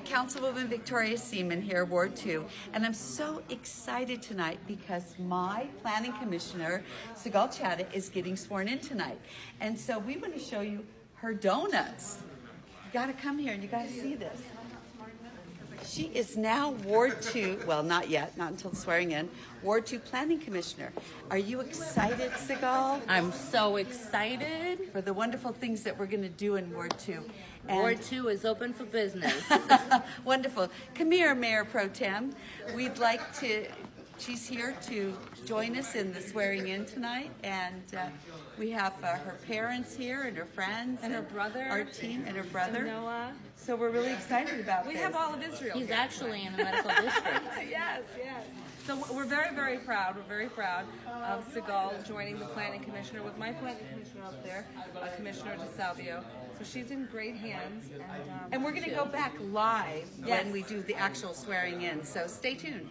Councilwoman Victoria Seaman here, Ward 2, and I'm so excited tonight because my planning commissioner, Sigal Chattah, is getting sworn in tonight. And so we want to show you her donuts. You got to come here and you got to see this. She is now Ward 2, well, not yet, not until swearing in, Ward 2 Planning Commissioner. Are you excited, Sigal, I'm so excited. for the wonderful things that we're going to do in Ward 2? And- Ward 2 is open for business. Wonderful. Come here, Mayor Pro Tem. We'd like to, she's here to join us in the swearing in tonight. And uh, we have uh, her parents here and her friends. And her brother. Our team and her brother. Noah. So we're really excited about We this. have all of Israel. He's actually in the medical district. yes, yes. So we're very, very proud. We're very proud of Sigal joining the planning commissioner with my planning commissioner up there, uh, Commissioner DeSalvio. So she's in great hands. And, um, And we're going to go back live Yes. when we do the actual swearing in. So stay tuned.